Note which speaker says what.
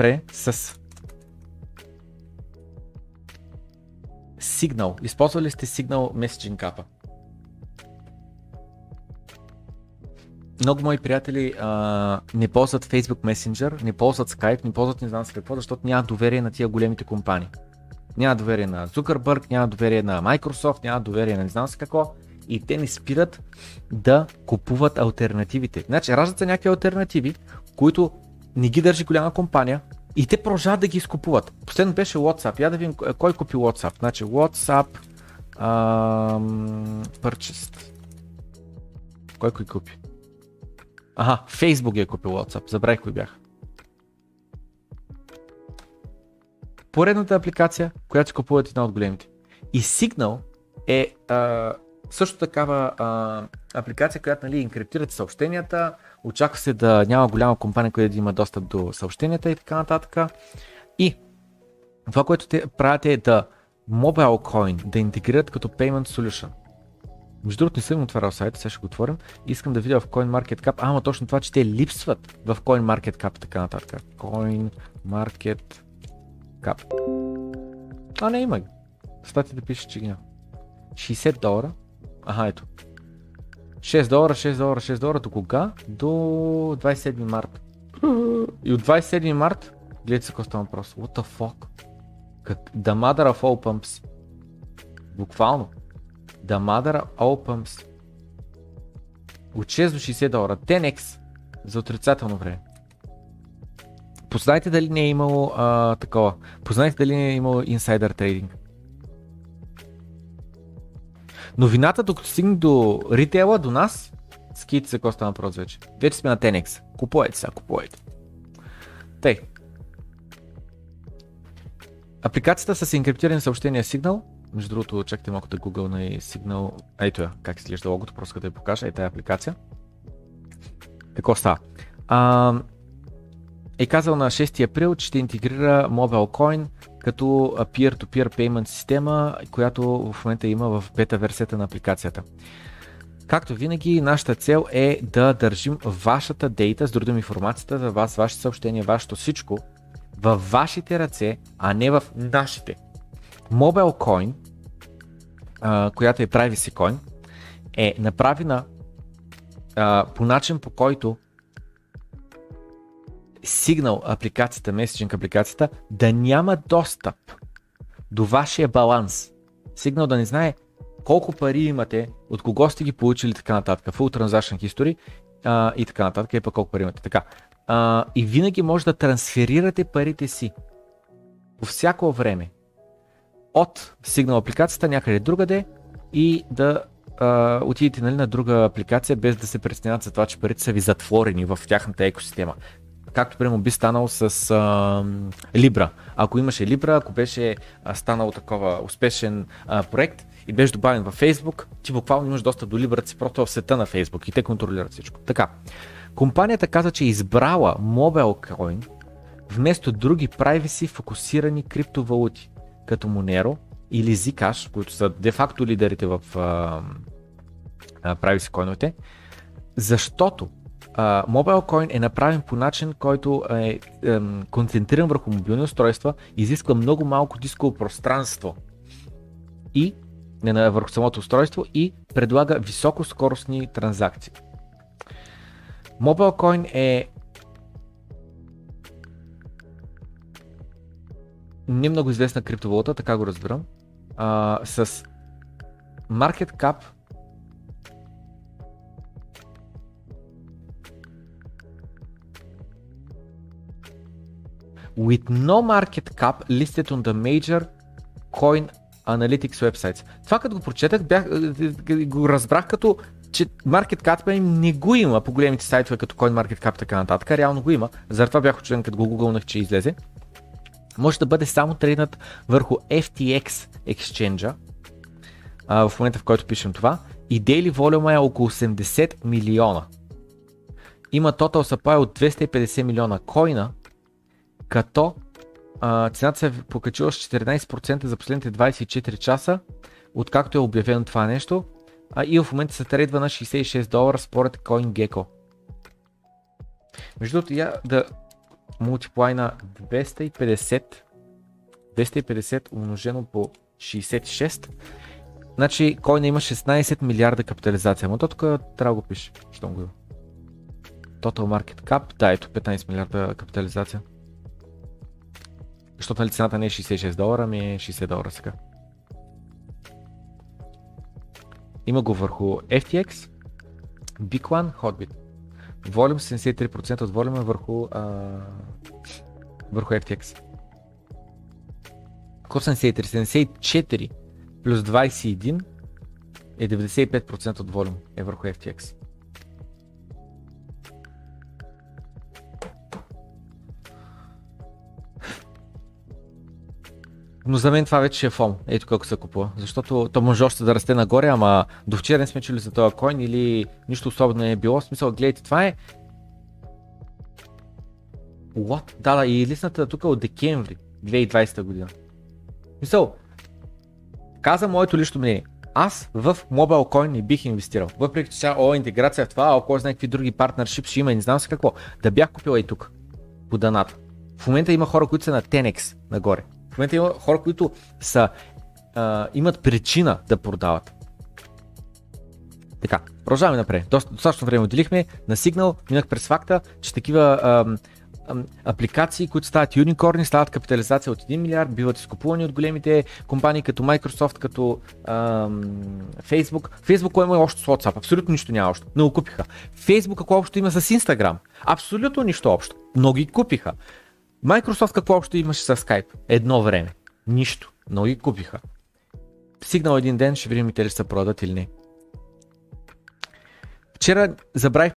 Speaker 1: спре с Signal. Използвали сте Signal Messaging App? много мои приятели а, не ползват Facebook Messenger, не ползват Skype, не ползват не знам с какво, защото нямат доверие на тия големите компании. Няма доверие на Zuckerberg, няма доверие на Microsoft, няма доверие на не знам с какво и те не спират да купуват альтернативите. Значи, раждат се някакви альтернативи, които не ги държи голяма компания и те продължават да ги изкупуват. Последно беше WhatsApp. Я да видим кой купи WhatsApp. Значи WhatsApp ам, purchased. Кой кой купи? Ага, Facebook е купил WhatsApp. Забравих кои бях. Поредната апликация, която си купуват една от големите. И Signal е а, също такава а, апликация, която нали, инкриптират съобщенията, очаква се да няма голяма компания, която да има достъп до съобщенията и така нататък. И това, което те правят е да Mobile Coin да интегрират като Payment Solution. Между другото не съм отварял сайта, сега ще го отворим. Искам да видя в CoinMarketCap. Ама точно това, че те липсват в CoinMarketCap така нататък. CoinMarketCap. А, не има. Статията пише, че ги няма. 60 долара. Аха, ето. 6 долара, 6 долара, 6 долара. До кога? До 27 март. И от 27 март, гледайте се какво става въпрос. What the fuck? Как? The mother of all pumps. Буквално. The Mother Opens от 6 до 60 долара. 10x за отрицателно време. Познайте дали не е имало а, такова. Познайте дали не е имало инсайдър трейдинг. Новината, докато стигне до ритейла, до нас, ските се какво стана въпрос вече. Вече сме на 10x. Купувайте сега, купувайте. Тъй. Апликацията с инкриптирани съобщения сигнал между другото, чакайте малко да Google на сигнал. Ето я, как изглежда логото, просто да я покажа. Е апликация. Какво става? А, е казал на 6 април, че ще интегрира MobileCoin като peer-to-peer payment система, която в момента има в бета версията на апликацията. Както винаги, нашата цел е да държим вашата дейта, с другим информацията за вас, вашите съобщения, вашето всичко във вашите ръце, а не в нашите. MobileCoin, а, която е Privacy Coin, е направена по начин по който сигнал апликацията, меседжинг апликацията да няма достъп до вашия баланс. Сигнал да не знае колко пари имате, от кого сте ги получили така нататък, full transaction history а, и така нататък, и пък колко пари имате. Така. А, и винаги може да трансферирате парите си по всяко време от сигнал апликацията някъде другаде и да а, отидете нали, на друга апликация, без да се притесняват за това, че парите са ви затворени в тяхната екосистема. Както примерно би станал с а, Libra. Ако имаше Libra, ако беше а, станал такова успешен а, проект и беше добавен във Facebook, ти буквално имаш достъп до Libra си просто в света на Facebook и те контролират всичко. Така, компанията каза, че е избрала MobileCoin вместо други privacy фокусирани криптовалути като Monero или Zcash, които са де-факто лидерите в privacy коиновете, защото uh, MobileCoin е направен по начин, който е, е концентриран върху мобилни устройства, изисква много малко дисково пространство и не на върху самото устройство и предлага високоскоростни транзакции. MobileCoin е не много известна криптовалута, така го разбирам, а, с market cap with no market cap listed on the major coin analytics websites. Това като го прочетах, бях, го разбрах като че Market Cap не го има по големите сайтове като CoinMarketCap така нататък, реално го има. Затова бях очуден като го гугълнах, че излезе може да бъде само трейднат върху FTX Exchange, в момента в който пишем това, и daily volume е около 80 милиона. Има total supply от 250 милиона коина, като а, цената се е покачила с 14% за последните 24 часа, откакто е обявено това нещо, а и в момента се трейдва на 66 долара според CoinGecko. Между другото, я да мултиплай на 250 250 умножено по 66 Значи койна има 16 милиарда капитализация. Но то тук трябва да го пише, щом го има. Total Market Cap, да, ето 15 милиарда капитализация. Защото нали цената не е 66 долара, ами е 60 долара сега. Има го върху FTX, Big One, Hotbit. Волюм 73% от волюма върху, а, върху FTX. Колко 73? 74 плюс 21 е 95% от волюм е върху FTX. Но за мен това вече е фон. Ето колко се купува. Защото то може още да расте нагоре, ама до вчера не сме чули за този койн или нищо особено е било. В смисъл, гледайте, това е... What? Да, да, и листната тук е от декември 2020 година. Мисъл, каза моето лично мнение. Аз в MobileCoin не бих инвестирал. Въпреки че сега, о, интеграция в това, о, кой знае какви други партнершип ще има и не знам се какво. Да бях купил и тук. По даната. В момента има хора, които са на 10x нагоре. В момента има хора, които са, а, имат причина да продават. Така, продължаваме напред. Доста, достатъчно време отделихме. На сигнал минах през факта, че такива ам, ам, апликации, които стават юникорни, стават капитализация от 1 милиард, биват изкупувани от големите компании като Microsoft, като ам, Facebook. Facebook кой има още с WhatsApp? Абсолютно нищо няма общо. Но го купиха. Facebook какво общо има с Instagram? Абсолютно нищо общо. Но ги купиха. Microsoft какво общо имаше с Skype? Едно време. Нищо. Но ги купиха. Сигнал един ден, ще видим те ли са продат или не. Вчера забравих